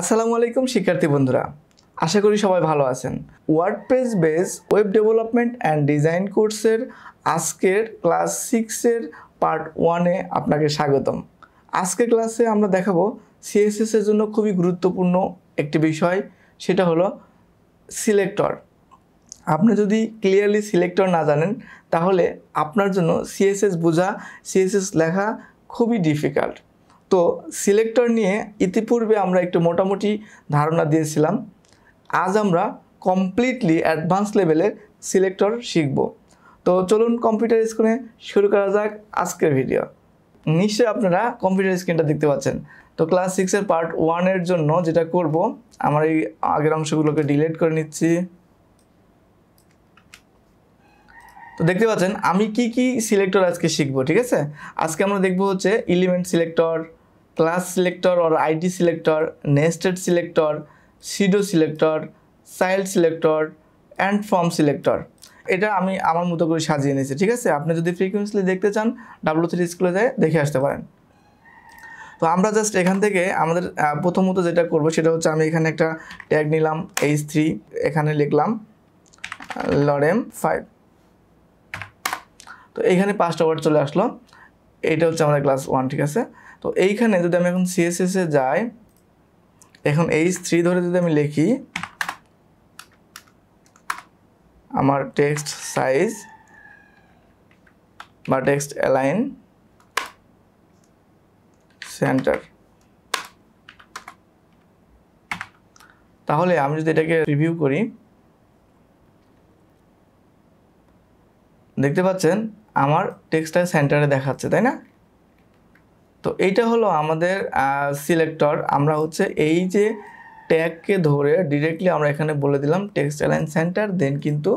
আসসালামু আলাইকুম, শিক্ষার্থী বন্ধুরা। আশা করি সবাই ভালো আছেন। WordPress base web development and design কোর্সের আজকের ক্লাস সিক্সের পার্ট ওয়ানে আপনাকে স্বাগতম। আজকের ক্লাসে আমরা দেখাবো সিএসএসের জন্য খুবই গুরুত্বপূর্ণ একটি বিষয়, সেটা হলো সিলেক্টর আপনি যদি ক্লিয়ারলি সিলেক্টর না জানেন, তাহলে আপনার জন্য সিএসএস বোঝা সিএসএস লেখা খুবই ডিফিকাল্ট তো সিলেক্টর নিয়ে ইতিপূর্বে আমরা একটু মোটামুটি ধারণা দিয়েছিলাম। আজ আমরা কমপ্লিটলি অ্যাডভান্স লেভেলের সিলেক্টর শিখব। তো চলুন কম্পিউটার স্ক্রিনে শুরু করা যাক আজকের ভিডিও নিশ্চয়ই আপনারা কম্পিউটার স্ক্রিনটা দেখতে পাচ্ছেন। তো ক্লাস সিক্সের পার্ট ওয়ানের জন্য যেটা করব, আমার এই আগের অংশগুলোকে ডিলিট করে নিচ্ছি। তো দেখতে পাচ্ছেন, আমি কি কি সিলেক্টর আজকে শিখব, ঠিক আছে? আজকে আমরা দেখব হচ্ছে element selector class selector or ID selector nested selector pseudo selector child selector and form selector এটা আমি আমার মতো করে সাজিয়ে নিয়েছি, ঠিক আছে? আপনি যদি ফ্রিকুয়েন্সলি দেখতে চান ডাব্লু থ্রি স্কুলে যায়, দেখে আসতে পারেন। তো আমরা জাস্ট এখান থেকে আমাদের প্রথমত যেটা করব সেটা হচ্ছে আমি এখানে একটা ট্যাগ নিলাম এইচ থ্রি এখানে লিখলাম লরেম ফাইভ তো এইখানে পাঁচটা ওয়ার্ড চলে আসলো এইটা হচ্ছে আমাদের ক্লাস ওয়ান ঠিক আছে? তো এইখানে যদি আমি এখন সিএসএস এ যাই, এখন এইচ থ্রি ধরে যদি আমি লিখি, আমার টেক্সট সাইজ বা টেক্সট অ্যালাইন সেন্টার তাহলে আমি যদি এটাকে রিভিউ করি, দেখতে পাচ্ছেন, আমার টেক্সটাইল সেন্টারে দেখাচ্ছে, তাই না? তো এইটা হলো আমাদের সিলেক্টর আমরা হচ্ছে এই যে ট্যাগকে ধরে ডিরেক্টলি আমরা এখানে বলে দিলাম টেক্সট অ্যালাইন সেন্টার দেন কিন্তু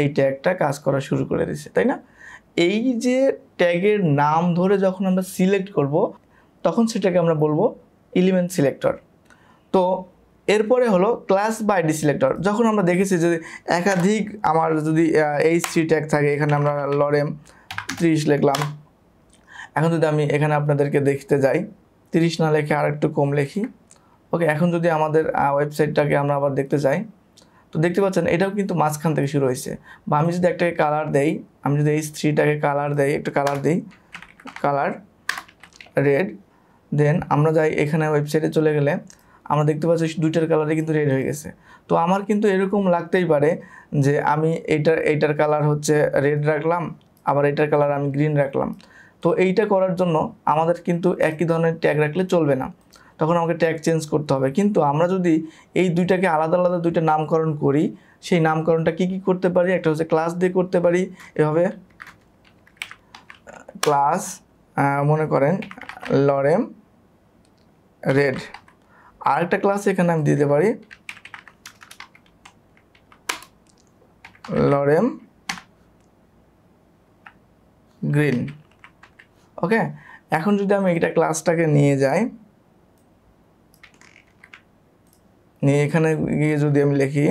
এই ট্যাগটা কাজ করা শুরু করে দিচ্ছে তাই না? এই যে ট্যাগের নাম ধরে যখন আমরা সিলেক্ট করব, তখন সেটাকে আমরা বলব এলিমেন্ট সিলেক্টর তো এরপরে হলো ক্লাস বা আইডি সিলেক্টর যখন আমরা দেখেছি যে একাধিক আমার যদি এইচ থ্রি ট্যাগ থাকে, এখানে আমরা লরেম ত্রিশ লিখলাম এখন যদি আমি এখানে আপনাদেরকে দেখতে যাই, তিরিশ না লেখে আর একটু কম লিখি। ওকে এখন যদি আমাদের ওয়েবসাইটটাকে আমরা আবার দেখতে যাই, তো দেখতে পাচ্ছেন এটাও কিন্তু মাঝখান থেকে শুরু হয়েছে। বা আমি যদি একটাকে কালার দেই, আমি যদি এই থ্রিটাকে কালার দেই, একটু কালার দিই কালার রেড দেন আমরা যাই এখানে ওয়েবসাইটে চলে গেলে, আমরা দেখতে পাচ্ছি দুইটার কালারে কিন্তু রেড হয়ে গেছে। তো আমার কিন্তু এরকম লাগতেই পারে যে আমি এইটার এইটার কালার হচ্ছে রেড রাখলাম, আবার এটার কালার আমি গ্রিন রাখলাম। তো এইটা করার জন্য আমাদের কিন্তু একই ধরনের ট্যাগ রাখলে চলবে না। তখন আমাকে ট্যাগ চেঞ্জ করতে হবে। কিন্তু আমরা যদি এই দুইটাকে আলাদা আলাদা দুইটা নামকরণ করি, সেই নামকরণটা কি কি করতে পারি? একটা হচ্ছে ক্লাস দিয়ে করতে পারি। এভাবে ক্লাস মনে করেন লরেম রেড আরেকটা ক্লাস এখানে আমি দিতে পারি। Lorem green okay? এখন যদি আমি এটা ক্লাসটাকে নিয়ে যাই, নিয়ে এখানে গিয়ে যদি আমি লিখি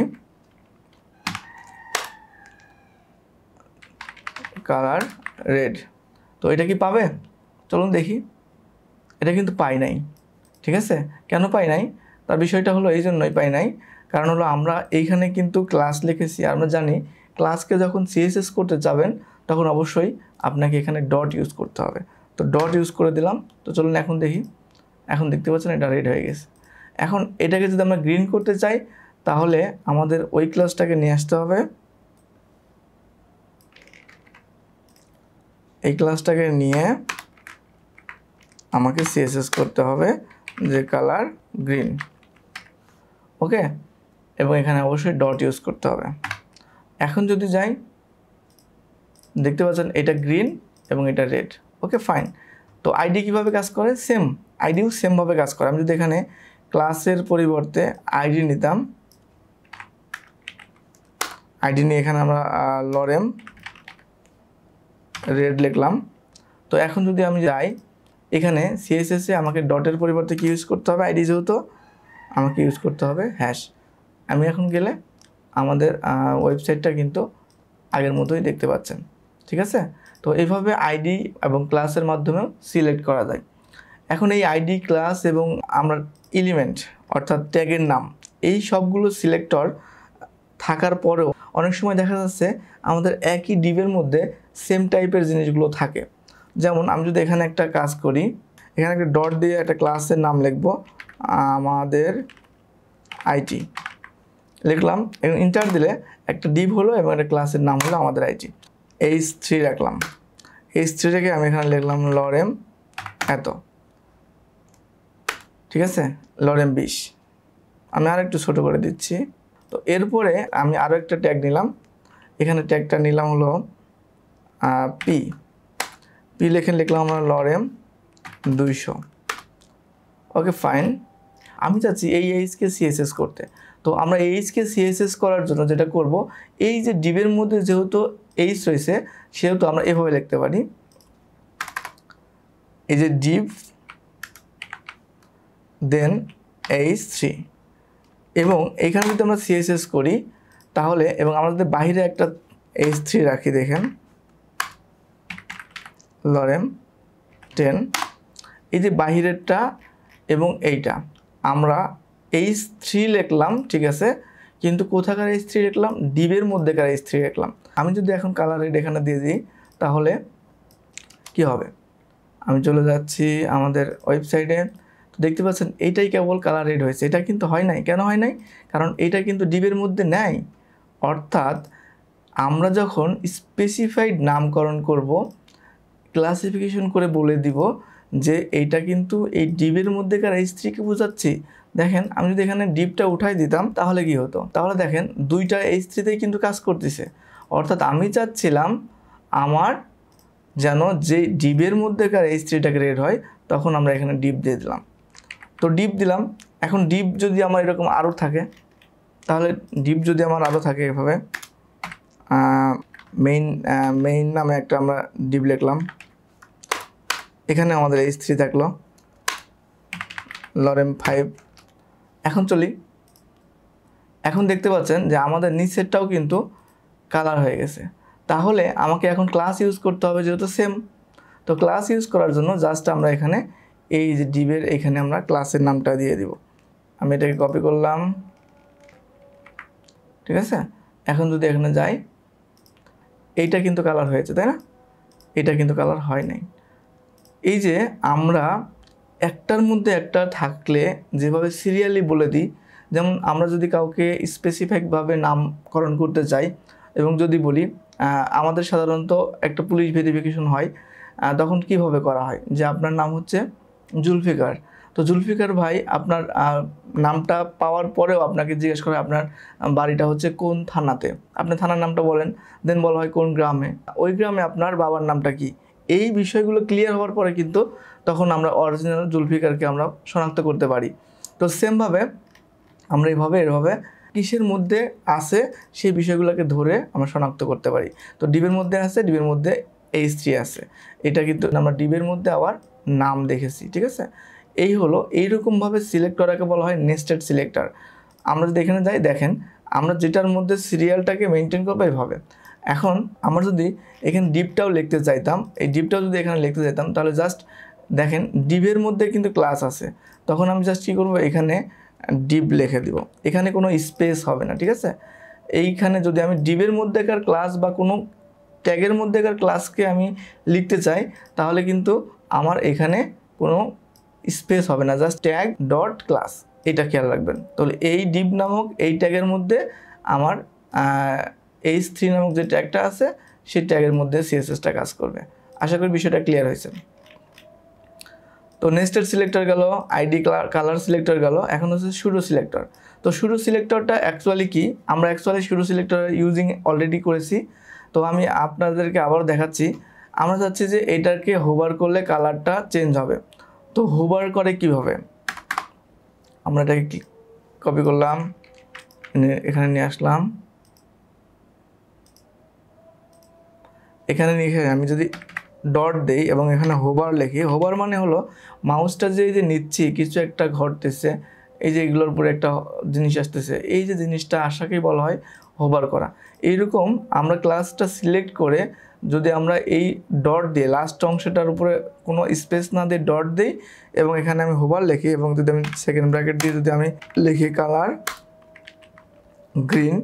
কালার রেড তো এটা কি পাবে? চলুন দেখি। এটা কিন্তু পাই নাই, ঠিক আছে? কেন পাই নাই? তার বিষয়টা হলো এই জন্যই পাই নাই। কারণ হলো আমরা এইখানে কিন্তু ক্লাস লিখেছি, আমরা জানি ক্লাসকে যখন সিএসএস করতে যাবেন, তখন অবশ্যই আপনাকে এখানে ডট ইউজ করতে হবে। তো ডট ইউজ করে দিলাম। তো চলুন এখন দেখি। এখন দেখতে পাচ্ছেন এটা রেড হয়ে গেছে। এখন এটাকে যদি আমরা গ্রিন করতে চাই, তাহলে আমাদের ওই ক্লাসটাকে নিয়ে আসতে হবে। এই ক্লাসটাকে নিয়ে আমাকে সিএসএস করতে হবে যে কালার গ্রিন ওকে এবং এখানে অবশ্যই ডট ইউজ করতে হবে। এখন যদি যাই, দেখতে পাচ্ছেন এটা গ্রিন এবং এটা রেড ওকে ফাইন তো আইডি কীভাবে কাজ করে? সেম আইডিও সেমভাবে কাজ করে। আমি যদি এখানে ক্লাসের পরিবর্তে আইডি নিতাম আইডি নিয়ে এখানে আমরা লরেম রেড লিখলাম। তো এখন যদি আমি যাই, এখানে সিএসএসে আমাকে ডটের পরিবর্তে কি ইউজ করতে হবে? আইডি যেহেতু, আমাকে ইউজ করতে হবে হ্যাশ আমি এখন গেলে আমাদের ওয়েবসাইটটা কিন্তু আগের মতোই দেখতে পাচ্ছেন। ঠিক আছে? তো এইভাবে আইডি এবং ক্লাসের মাধ্যমেও সিলেক্ট করা যায়। এখন এই আইডি, ক্লাস এবং আমরা এলিমেন্ট অর্থাৎ ট্যাগের নাম, এই সবগুলো সিলেক্টর থাকার পরেও অনেক সময় দেখা যাচ্ছে আমাদের একই ডিবের মধ্যে সেম টাইপের জিনিসগুলো থাকে। যেমন আমি যদি এখানে একটা কাজ করি, এখানে একটা ডট দিয়ে একটা ক্লাসের নাম লিখব, আমাদের আইটি। লিখলাম, এবং ইন্টার দিলে একটা ডিপ হলো এবং একটা ক্লাসের নাম হলো আমাদের আইটি। এইচ থ্রি রাখলাম। এইচ থ্রি রেখে আমি এখানে লিখলাম লরেম এত। ঠিক আছে? লরেম বিশ। আমি আর একটু ছোটো করে দিচ্ছি। তো এরপরে আমি আরও একটা ট্যাগ নিলাম। এখানে ট্যাগটা নিলাম হলো পি পি লেখে লিখলাম আমরা লরেম দুইশো। ওকে ফাইন আমি চাচ্ছি এই এইচকে সিএসএস করতে। তো আমরা এইচকে সিএসএস করার জন্য যেটা করব, এই যে ডিবের মধ্যে যেহেতু এইচ রয়েছে, সেহেতু আমরা এভাবে লিখতে পারি। এই যে ডিপ দেন এইচ থ্রি এবং এখানে যদি আমরা সিএসএস করি, তাহলে, এবং আমরা যদি বাহিরে একটা এইচ থ্রি রাখি, দেখেন। লরেম টেন এই যে বাহিরেরটা এবং এইটা, আমরা এইচ থ্রি লিখলাম, ঠিক আছে? কিন্তু কোথাকার এইচ থ্রি লিখলাম? ডিবের মধ্যেকার এইচ থ্রি লিখলাম। আমি যদি এখন কালার রেড এখানে দিয়ে দিই, তাহলে কি হবে? আমি চলে যাচ্ছি আমাদের ওয়েবসাইটে তো দেখতে পাচ্ছেন, এইটাই কেবল কালার রেড হয়েছে। এটা কিন্তু হয় নাই। কেন হয় নাই? কারণ এটা কিন্তু ডিবের মধ্যে নেয় অর্থাৎ আমরা যখন স্পেসিফাইড নামকরণ করব ক্লাসিফিকেশন করে বলে দিব যে এইটা কিন্তু এই ডিবের মধ্যেকার এই স্ত্রীকে বোঝাচ্ছি। দেখেন, আমি যদি এখানে ডিপটা উঠাই দিতাম, তাহলে কি হতো? তাহলে দেখেন, দুইটা এই স্ত্রীতেই কিন্তু কাজ করতেছে। অর্থাৎ আমি চাচ্ছিলাম, আমার যেন যে ডিবের মধ্যেকার এই স্ত্রীটাকে রেড হয়, তখন আমরা এখানে ডিপ দিয়ে দিলাম। তো ডিপ দিলাম। এখন ডিপ যদি আমার এরকম আরও থাকে, তাহলে ডিপ যদি আমার আরও থাকে এভাবে মেইন মেইন নামে একটা আমরা ডিপ লিখলাম। এখানে আমাদের এই স্ত্রী থাকল, লরেম ফাইভ এখন চলি। এখন দেখতে পাচ্ছেন যে আমাদের নিচেরটাও কিন্তু কালার হয়ে গেছে। তাহলে আমাকে এখন ক্লাস ইউজ করতে হবে যেহেতু সেম তো ক্লাস ইউজ করার জন্য জাস্ট আমরা এখানে এই যে ডিবের এখানে আমরা ক্লাসের নামটা দিয়ে দিব। আমি এটাকে কপি করলাম। ঠিক আছে? এখন যদি এখানে যাই, এইটা কিন্তু কালার হয়েছে, তাই না? এটা কিন্তু কালার হয় নাই। এই যে আমরা একটার মধ্যে একটা থাকলে যেভাবে সিরিয়ালি বলে দিই, যেমন আমরা যদি কাউকে স্পেসিফিকভাবে নামকরণ করতে চাই এবং যদি বলি আমাদের সাধারণত একটা পুলিশ ভেরিফিকেশন হয় তখন কীভাবে করা হয়? যে আপনার নাম হচ্ছে জুলফিকার। তো জুলফিকার ভাই আপনার নামটা পাওয়ার পরেও আপনাকে জিজ্ঞেস করে আপনার বাড়িটা হচ্ছে কোন থানাতে? আপনি থানার নামটা বলেন দেন বলা হয় কোন গ্রামে। ওই গ্রামে আপনার বাবার নামটা কি? এই বিষয়গুলো ক্লিয়ার হওয়ার পরে কিন্তু তখন আমরা অরিজিনাল জুলফিকারকে আমরা শনাক্ত করতে পারি। তো সেমভাবে আমরা এইভাবে এভাবে কিসের মধ্যে আছে সেই বিষয়গুলোকে ধরে আমরা শনাক্ত করতে পারি। তো ডিবের মধ্যে আছে ডিবের মধ্যে এইচ থ্রি আছে। এটা কিন্তু আমরা ডিবের মধ্যে আবার নাম দেখেছি, ঠিক আছে? এই হলো এইরকমভাবে সিলেক্ট করাকে বলা হয় নেস্টেড সিলেক্টর আমরা যদি এখানে যাই, দেখেন আমরা যেটার মধ্যে সিরিয়ালটাকে মেনটেন করব এইভাবে এখন আমরা যদি এখানে ডিপটাও লিখতে চাইতাম, এই ডিপটাও যদি এখানে লিখতে চাইতাম, তাহলে জাস্ট দেখেন ডিপের মধ্যে কিন্তু ক্লাস আছে। তখন আমি জাস্ট কী করব? এখানে ডিপ লিখে দিব। এখানে কোনো স্পেস হবে না, ঠিক আছে? এইখানে যদি আমি ডিপের মধ্যেকার ক্লাস বা কোনো ট্যাগের মধ্যেকার ক্লাসকে আমি লিখতে চাই, তাহলে কিন্তু আমার এখানে কোনো স্পেস হবে না। জাস্ট ট্যাগ ডট ক্লাস এটা খেয়াল রাখবেন। তাহলে এই ডিপ নামক এই ট্যাগের মধ্যে আমার এইচ থ্রি নামক যে ট্যাগটা আছে, সেই ট্যাগের মধ্যে সিএসএসটা কাজ করবে। আশা করি বিষয়টা ক্লিয়ার হয়েছে। তো নেস্টেড সিলেক্টর গেল আইডি কালার সিলেক্টর গেল, এখন হচ্ছে শুরু সিলেক্টর তো শুরু সিলেক্টরটা অ্যাকচুয়ালি কি? আমরা অ্যাকচুয়ালি শুরু সিলেক্টর ইউজিং অলরেডি করেছি। তো আমি আপনাদেরকে আবার দেখাচ্ছি। আমরা চাচ্ছি যে এটাকে হোভার করলে কালারটা চেঞ্জ হবে। তো হোভার করে কীভাবে? আমরা এটাকে কপি করলাম এখানে নিয়ে আসলাম। এখানে নিয়ে আমি যদি ডট দেই এবং এখানে হোবার লিখি। হোবার মানে হলো মাউসটা যে এই যে নিচ্ছি, কিছু একটা ঘটতেছে, এই যে এগুলোর উপরে একটা জিনিস আসতেছে, এই যে জিনিসটা আসাকেই বলা হয় হোবার করা। এইরকম আমরা ক্লাসটা সিলেক্ট করে যদি আমরা এই ডট দিয়ে লাস্ট অংশটার উপরে কোনো স্পেস না দিয়ে ডট দিই এবং এখানে আমি হোবার লিখি এবং যদি আমি সেকেন্ড ব্র্যাকেট দিয়ে যদি আমি লিখি কালার গ্রিন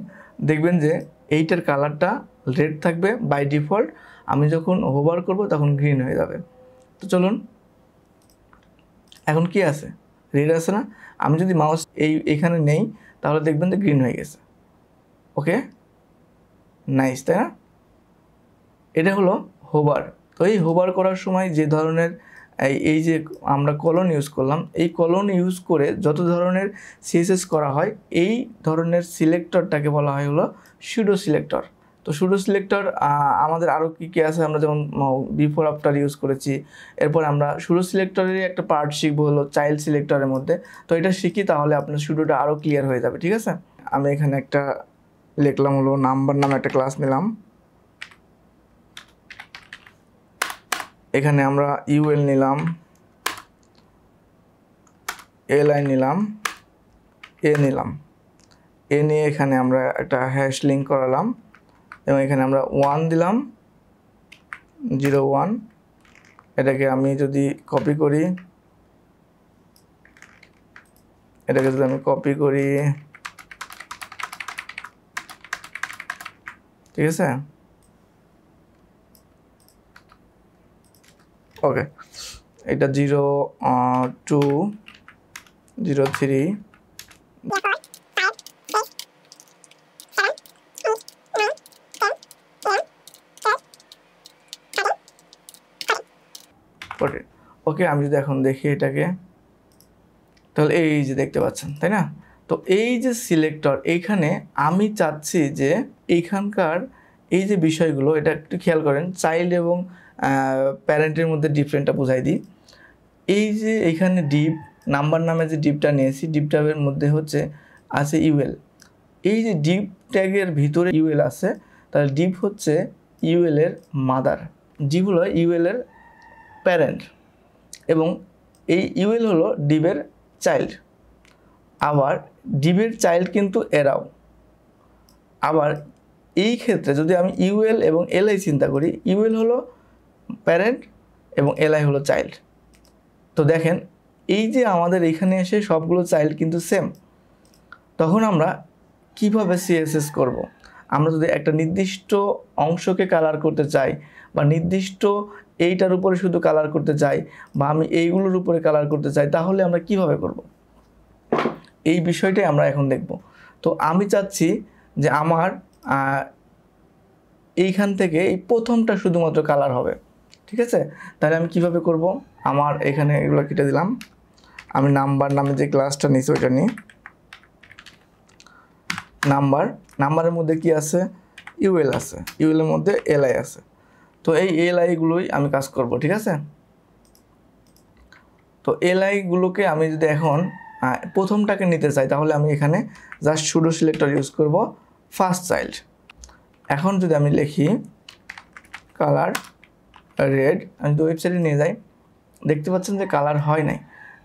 দেখবেন যে এইটার কালারটা রেড থাকবে বাই ডিফল্ট আমি যখন হোভার করব তখন গ্রিন হয়ে যাবে। তো চলুন, এখন কি আছে? রেড আছে না? আমি যদি মাউস এই, এখানে নেই, তাহলে দেখবেন যে গ্রিন হয়ে গেছে। ওকে নাইস তাই না? এটা হলো হোবার তো এই হোবার করার সময় যে ধরনের, এই এই যে আমরা কলন ইউজ করলাম, এই কলন ইউজ করে যত ধরনের সিএসএস করা হয়, এই ধরনের সিলেক্টরটাকে বলা হয় হলো সুডো সিলেক্টর তো সুডো সিলেক্টর আমাদের আরও কী কী আছে? আমরা যেমন বিফোর আফটার ইউজ করেছি। এরপর আমরা সুডো সিলেক্টরেরই একটা পার্ট শিখব হলো চাইল্ড সিলেক্টরের মধ্যে। তো এটা শিখি তাহলে আপনার সুডোটা আরও ক্লিয়ার হয়ে যাবে, ঠিক আছে? আমি এখানে একটা লিখলাম হলো নাম্বার নামে একটা ক্লাস নিলাম। এখানে আমরা ইউএল নিলাম এল আই নিলাম এ নিলাম। এ নিয়ে এখানে আমরা একটা হ্যাশ লিঙ্ক করালাম। এবং এখানে আমরা ওয়ান দিলাম জিরো ওয়ান এটাকে আমি যদি কপি করি, এটাকে যদি আমি কপি করি, ঠিক আছে? ওকে এটা zero two zero three okay okay আমি যদি এখন দেখি এটাকে, তাহলে এই যে দেখতে পাচ্ছেন, তাই না? তো এই যে সিলেক্টর এইখানে আমি চাচ্ছি যে এইখানকার এই যে বিষয়গুলো, এটা একটু খেয়াল করেন চাইল্ড এবং প্যারেন্টের মধ্যে ডিফারেন্টটা বোঝাই দিই। এই যে এইখানে ডিপ নাম্বার নামে যে ডিপটা নিয়েছি ডিপ ট্যাগের মধ্যে হচ্ছে, আছে ইউএল এই যে ডিপ ট্যাগের ভিতরে ইউএল আছে, তাহলে ডিপ হচ্ছে ইউএলের মাদার ডিপ হলো ইউএলের প্যারেন্ট এবং এই ইউএল হলো ডিবের চাইল্ড আবার ডিবের চাইল্ড কিন্তু এরাও। আবার এই ক্ষেত্রে যদি আমি ইউএল এবং এলআই চিন্তা করি, ইউএল হলো প্যারেন্ট এবং এলআই হলো চাইল্ড তো দেখেন, এই যে আমাদের এখানে এসে সবগুলো চাইল্ড কিন্তু সেম তখন আমরা কীভাবে সিএসএস করব। আমরা যদি একটা নির্দিষ্ট অংশকে কালার করতে চাই বা নির্দিষ্ট এইটার উপরে শুধু কালার করতে চাই বা আমি এইগুলোর উপরে কালার করতে চাই, তাহলে আমরা কীভাবে করব। এই বিষয়টাই আমরা এখন দেখব। তো আমি চাচ্ছি যে আমার এইখান থেকে এই প্রথমটা শুধুমাত্র কালার হবে। ঠিক আছে? তাহলে আমি কীভাবে করব? আমার এখানে এগুলো কেটে দিলাম। আমি নাম্বার নামে যে ক্লাসটা নিয়েছি ওইটা নিয়ে নাম্বার নাম্বারের মধ্যে কি আছে? ইউএল আছে। ইউএলের মধ্যে এলআই আছে। তো এই এলআইগুলোই আমি কাজ করব, ঠিক আছে? তো এলআইগুলোকে আমি যদি এখন প্রথমটাকে নিতে চাই, তাহলে আমি এখানে জাস্ট শুডো সিলেক্টর ইউজ করব ফার্স্ট চাইল্ড এখন যদি আমি লিখি কালার রেড আমি যদি ওয়েবসাইটে নিয়ে যাই, দেখতে পাচ্ছেন যে কালার হয় নাই।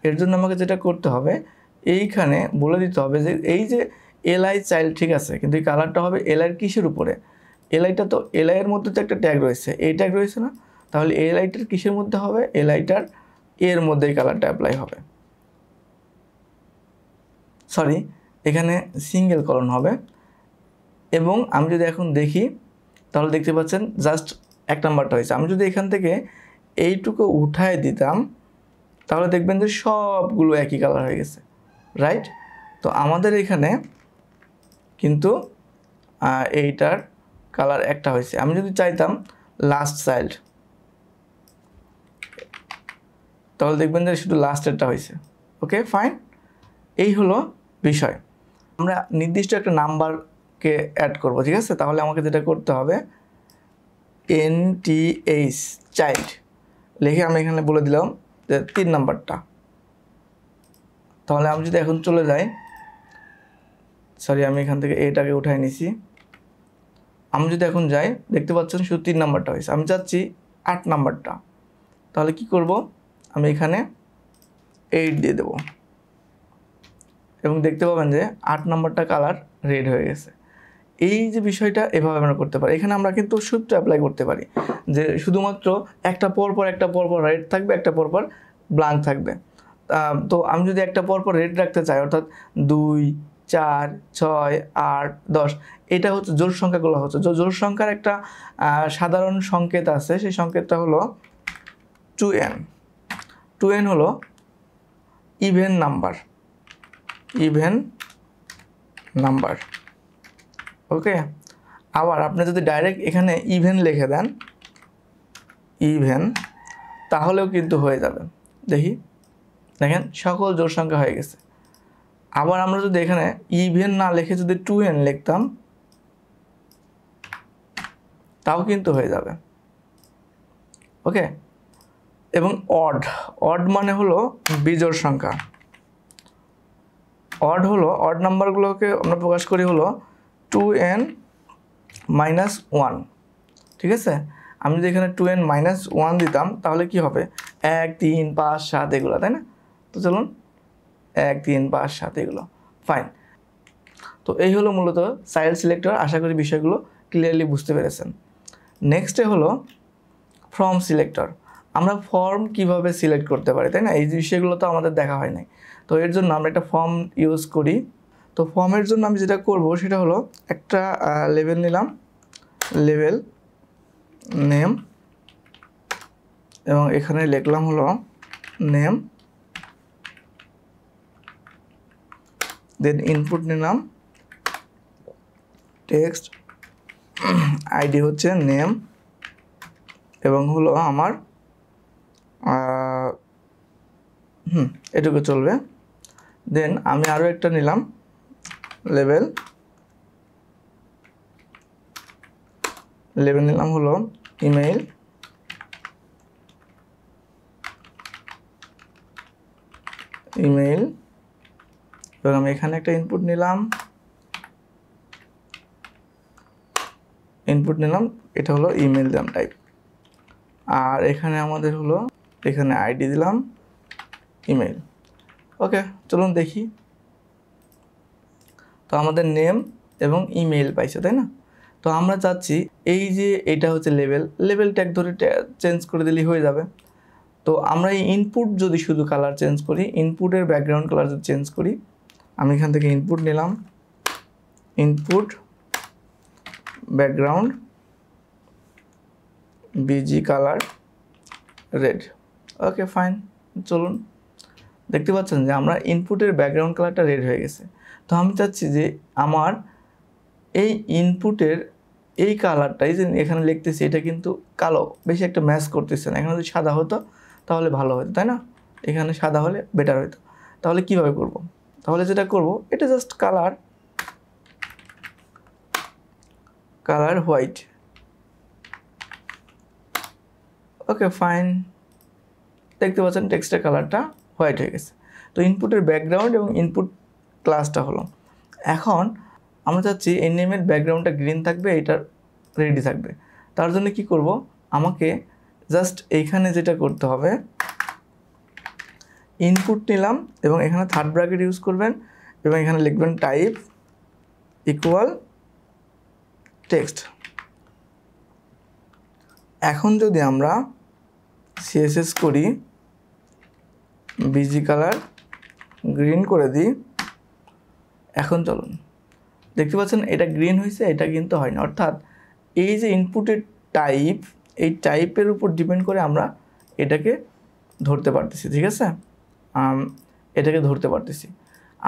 এর জন্য আমাকে যেটা করতে হবে, এইখানে বলে দিতে হবে যে এই যে এলআই চাইল্ড ঠিক আছে, কিন্তু এই কালারটা হবে এলআইয়ের কিসের উপরে? এলআইটা তো এলআইয়ের মধ্যে তো একটা ট্যাগ রয়েছে। এই ট্যাগ রয়েছে না? তাহলে এলআইটার কিসের মধ্যে হবে? এলআইটার এর মধ্যে এই কালারটা অ্যাপ্লাই হবে। সরি এখানে সিঙ্গেল কলন হবে। এবং আমি যদি এখন দেখি, তাহলে দেখতে পাচ্ছেন জাস্ট এক নাম্বারটা হয়েছে। আমি যদি এখান থেকে এইটুকু উঠায় দিতাম, তাহলে দেখবেন যে সবগুলো একই কালার হয়ে গেছে। রাইট তো আমাদের এখানে কিন্তু এইটার কালার একটা হয়েছে। আমি যদি চাইতাম লাস্ট চাইল্ড তাহলে দেখবেন যে শুধু লাস্টেরটা হয়েছে। ওকে ফাইন এই হলো বিষয়। আমরা নির্দিষ্ট একটা নাম্বারকে অ্যাড করব, ঠিক আছে? তাহলে আমাকে যেটা করতে হবে এন টি এইচ চাইল্ড লিখে আমি এখানে বলে দিলাম যে তিন নাম্বারটা তাহলে আমি যদি এখন চলে যাই সরি আমি এখান থেকে এটাকে উঠাই নিছি। আমি যদি এখন যাই, দেখতে পাচ্ছেন শুধু তিন নাম্বারটা হয়েছে। আমি চাচ্ছি আট নাম্বারটা। তাহলে কি করব? আমি এখানে এইট দিয়ে দেব। এবং দেখতে পাবেন যে আট নাম্বারটা কালার রেড হয়ে গেছে। এই যে বিষয়টা এভাবে আমরা করতে পারি। এখানে আমরা কিন্তু সূত্র অ্যাপ্লাই করতে পারি। যে শুধুমাত্র একটা পর পর একটা পর পর রেড থাকবে, একটা পর পর ব্লাঙ্ক থাকবে তো আমি যদি একটা পর পর রেড রাখতে চাই, অর্থাৎ দুই চার, ছয়, আট, দশ। এটা হচ্ছে জোর সংখ্যাগুলো হচ্ছে। জোর সংখ্যার একটা সাধারণ সংকেত আছে। সেই সংকেতটা হলো টু এন টু এন হলো even number even number okay আবার আপনি যদি ডাইরেক্ট এখানে ইভেন লিখে দেন ইভেন তাহলেও কিন্তু হয়ে যাবে। দেখি। দেখেন, সকল জোর সংখ্যা হয়ে গেছে। আবার আমরা যদি এখানে ইভেন না লিখে যদি টু এন লিখতাম, তাও কিন্তু হয়ে যাবে। ওকে এবং অড অড মানে হলো বিজোড় সংখ্যা। অড হলো অড নাম্বারগুলোকে আমরা প্রকাশ করি হলো টু এন মাইনাস ওয়ান ঠিক আছে? আমি যদি এখানে টু এন মাইনাস ওয়ান দিতাম, তাহলে কি হবে? এক, তিন, পাঁচ, সাত, এগুলো, তাই না? তো চলুন এক তিন পাঁচ সাত এগুলো। ফাইন তো এই হলো মূলত সাইল সিলেক্টর আশা করি বিষয়গুলো ক্লিয়ারলি বুঝতে পেরেছেন। নেক্সটে হলো ফর্ম সিলেক্টর আমরা ফর্ম কীভাবে সিলেক্ট করতে পারি, তাই না? এই বিষয়গুলো তো আমাদের দেখা হয় নাই। তো এর জন্য আমরা একটা ফর্ম ইউজ করি। তো ফর্মের জন্য আমি যেটা করব, সেটা হলো একটা লেভেল নিলাম। লেভেল নেম এবং এখানে লিখলাম হলো নেম দেন ইনপুট নিলাম টেক্সট আইডি হচ্ছে নেম এবং হলো আমার হুম, এটুকু চলবে। দেন আমি আরও একটা নিলাম লেভেল লেভেল নিলাম হলো ইমেইল ইমেইল এবং আমি এখানে একটা ইনপুট নিলাম। ইনপুট নিলাম, এটা হলো ইমেল দিলাম টাইপ আর এখানে আমাদের হলো, এখানে আইডি দিলাম ইমেল ওকে চলুন দেখি। তো আমাদের নেম এবং ইমেল পাইছে, তাই না? তো আমরা চাচ্ছি এই যে এটা হচ্ছে লেভেল লেভেল ট্যাগ ধরে চেঞ্জ করে দিলেই হয়ে যাবে। তো আমরা এই ইনপুট যদি শুধু কালার চেঞ্জ করি ইনপুটের ব্যাকগ্রাউন্ড কালার যদি চেঞ্জ করি আমি এখান থেকে ইনপুট নিলাম। Input background BG colour red okay fine চলুন। দেখতে পাচ্ছেন যে আমরা ইনপুটের ব্যাকগ্রাউন্ড কালারটা রেড হয়ে গেছে। তো আমি চাচ্ছি যে আমার এই ইনপুটের এই কালারটাই যে এখানে লিখতেছি, এটা কিন্তু কালো, বেশি একটা ম্যাচ করতেছে না। এখানে যদি সাদা হতো, তাহলে ভালো হতো, তাই না? এখানে সাদা হলে বেটার হতো। তাহলে কীভাবে করব? তাহলে যেটা করব, এটা just colour colour white okay fine দেখতে পাচ্ছেন টেক্সটের কালারটা হোয়াইট হয়ে গেছে। তো ইনপুটের ব্যাকগ্রাউন্ড এবং ইনপুট ক্লাসটা হলো। এখন আমরা চাচ্ছি এই নেমের ব্যাকগ্রাউন্ডটা গ্রিন থাকবে এটার রেডি থাকবে। তার জন্য কি করব? আমাকে জাস্ট এইখানে যেটা করতে হবে ইনপুট নিলাম এবং এখানে থার্ড ব্র্যাকেট ইউজ করবেন এবং এখানে লিখবেন টাইপ ইকুয়াল টেক্সট এখন যদি আমরা সিএসএস করি বিজি কালার গ্রিন করে দিই, এখন চলুন। দেখতে পাচ্ছেন এটা গ্রিন হয়েছে, এটা কিন্তু হয় না অর্থাৎ এই যে ইনপুটের টাইপ এই টাইপের উপর ডিপেন্ড করে আমরা এটাকে ধরতে পারতেছি, ঠিক আছে? এটাকে ধরতে পারতেছি।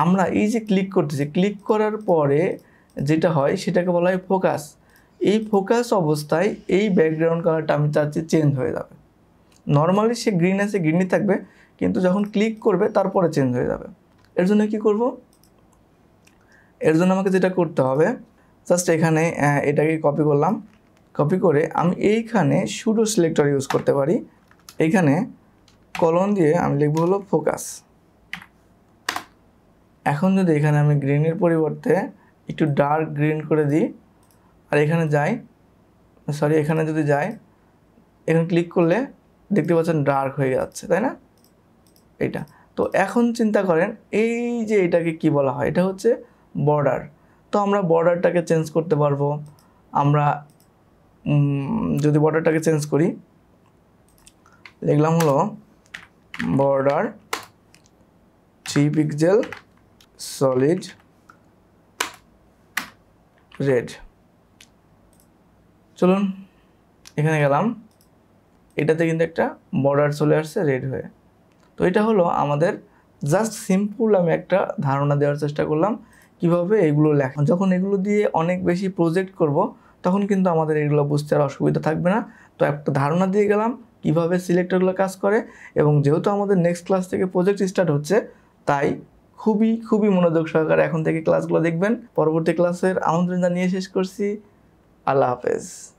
আমরা এই যে ক্লিক করতেছি ক্লিক করার পরে যেটা হয়, সেটাকে বলা হয় ফোকাস এই ফোকাস অবস্থায় এই ব্যাকগ্রাউন্ড কালারটা আমি চাচ্ছি চেঞ্জ হয়ে যাবে। নর্মালি সে গ্রিন আছে গ্রিনই থাকবে, কিন্তু যখন ক্লিক করবে, তারপরে চেঞ্জ হয়ে যাবে। এর জন্য কি করব? এর জন্য আমাকে যেটা করতে হবে জাস্ট এখানে এটাকে কপি করলাম। কপি করে আমি এইখানে সুডো সিলেক্টর ইউজ করতে পারি। এইখানে কলন দিয়ে আমি লিখব হলো ফোকাস। এখন যদি এখানে আমি গ্রিনের পরিবর্তে একটু ডার্ক গ্রিন করে দিই, আর এখানে যাই সরি এখানে যদি যাই, এখানে ক্লিক করলে দেখতে পাচ্ছেন ডার্ক হয়ে যাচ্ছে, তাই না? এটা তো এখন চিন্তা করেন, এই যে এটাকে কি বলা হয়, এটা হচ্ছে বর্ডার তো আমরা বর্ডারটাকে চেঞ্জ করতে পারব। আমরা যদি বর্ডারটাকে চেঞ্জ করি, লিখলাম হলো border, three pixel, solid, red. চলুন, এখানে গেলাম। এটাতে কিন্তু একটা বর্ডার চলে আসছে, রেড হয়ে। তো এটা হলো আমাদের জাস্ট সিম্পল আমি একটা ধারণা দেওয়ার চেষ্টা করলাম, কীভাবে এগুলো লেখা। যখন এগুলো দিয়ে অনেক বেশি প্রজেক্ট করব, তখন কিন্তু আমাদের এগুলো বুঝতে আর অসুবিধা থাকবে না। তো একটা ধারণা দিয়ে গেলাম কীভাবে সিলেক্টরগুলো কাজ করে এবং যেহেতু আমাদের নেক্সট ক্লাস থেকে প্রজেক্ট স্টার্ট হচ্ছে, তাই খুবই খুবই মনোযোগ সহকারে এখন থেকে ক্লাসগুলো দেখবেন। পরবর্তী ক্লাসের আমন্ত্রণ জানিয়ে শেষ করছি। আল্লাহ হাফেজ।